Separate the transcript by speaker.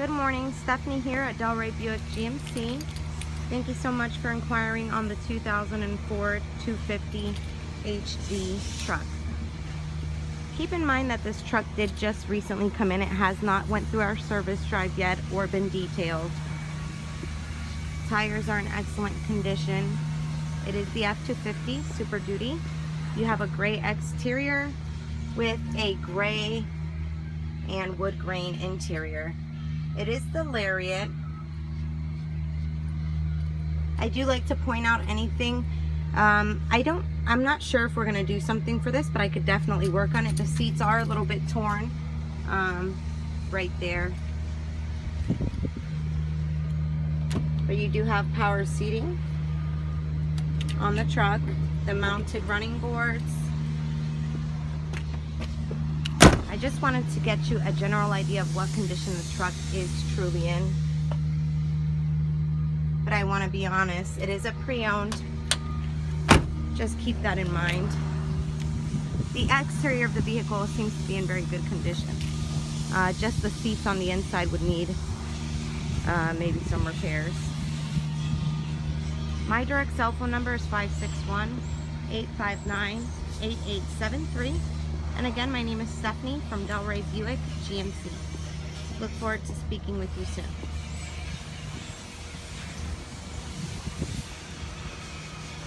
Speaker 1: Good morning, Stephanie here at Delray Buick GMC. Thank you so much for inquiring on the 2004 250 HD truck. Keep in mind that this truck did just recently come in. It has not went through our service drive yet or been detailed. Tires are in excellent condition. It is the F250 Super Duty. You have a gray exterior with a gray and wood grain interior. It is the Lariat. I do like to point out anything. Um, I don't, I'm not sure if we're gonna do something for this, but I could definitely work on it. The seats are a little bit torn um, right there. But you do have power seating on the truck, the mounted running boards, I just wanted to get you a general idea of what condition the truck is truly in. But I want to be honest, it is a pre-owned. Just keep that in mind. The exterior of the vehicle seems to be in very good condition. Uh, just the seats on the inside would need uh, maybe some repairs. My direct cell phone number is 561-859-8873. And again, my name is Stephanie from Delray Buick GMC. Look forward to speaking with you soon.